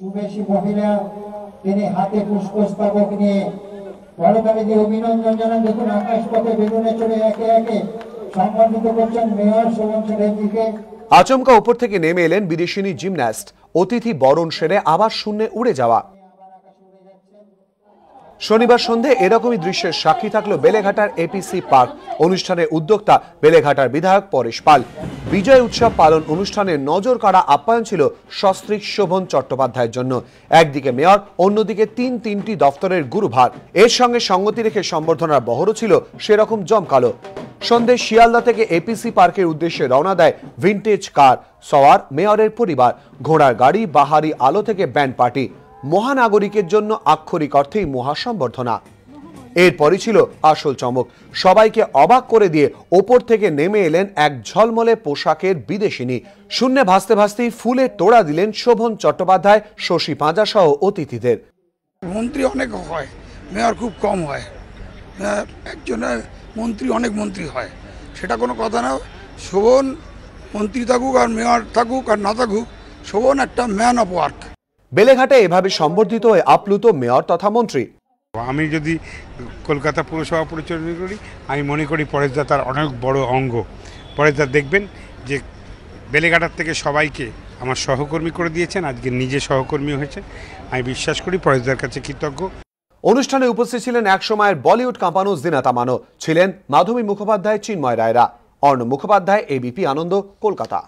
সুবেশী মহিলা, তিনি হাতে পুষ্পস্তবক নিয়ে বড়কালী দিয়ে অভিনন্দন জানান। দেখুন আকাশ পথে বেলুনে চড়ে একে একে সম্মানিত করছেন মেয়র শোভন চ্যাটার্জিকে আচমকা উপর থেকে নেমে এলেন বিদেশিনী জিমন্যাস্ট, অতিথি বরণ সেরে আবার শূন্যে উড়ে যাওয়া। শনিবার সন্ধে এরকমই দৃশ্যের সাক্ষী থাকল বেলেঘাটার এপিসি পার্ক। অনুষ্ঠানের উদ্যোক্তা বেলেঘাটার বিধায়ক পরেশ পাল। বিজয় উৎসব পালন অনুষ্ঠানে নজর কাড়া আপ্যায়ন ছিল সস্ত্রীক শোভন চট্টোপাধ্যায়ের জন্য। একদিকে মেয়র, অন্যদিকে তিন তিনটি দফতরের গুরুভার। এর সঙ্গে সঙ্গতি রেখে সম্বর্ধনার বহরও ছিল সেরকম জমকালো। সন্ধে শিয়ালদা থেকে এপিসি পার্কের উদ্দেশ্যে রওনা দেয় ভিনটেজ কার, সওয়ার, মেয়রের পরিবার। ঘোড়ার গাড়ি, বাহারি আলো থেকে ব্যান্ড পার্টি। মহানাগরিকের জন্য আক্ষরিক অর্থেই মহাসম্বর্ধনা। এরপরই ছিল আসল চমক। সবাইকে অবাক করে দিয়ে ওপর থেকে নেমে এলেন এক ঝলমলে পোশাকের বিদেশিনী। শূন্যে ভাসতে ভাসতেই ফুলে তোড়া দিলেন শোভন চট্টোপাধ্যায় শশী পাঁজা সহ অতিথিদের। মন্ত্রী অনেক হয় মেয়র খুব কম হয়। আহ, একজনের মন্ত্রী অনেক মন্ত্রী হয়। সেটা কোনো কথা না। শোভন মন্ত্রী থাকুক আর মেয়র থাকুক আর না থাকুক শোভন একটা ম্যান অফ ওয়ার্ক বেলেঘাটে এভাবে সম্বর্ধিত হয়ে আপ্লুত মেয়র তথা মন্ত্রী। আমি যদি কলকাতা পুরসভা পরিচালনা করি, আমি মনে করি পরেশদা তার অনেক বড় অঙ্গ। পরেশদা দেখবেন যে বেলেঘাটার থেকে সবাইকে আমার সহকর্মী করে দিয়েছেন, আজকে নিজে সহকর্মী হয়েছে আমি বিশ্বাস করি পরেশদার কাছে কৃতজ্ঞ। অনুষ্ঠানে উপস্থিত ছিলেন এক সময়ের বলিউড কাঁপানো জিনাতা মানো, ছিলেন মাধবী মুখোপাধ্যায়, চিন্ময় রায়রা অর্ণ মুখোপাধ্যায় এবিপি আনন্দ, কলকাতা।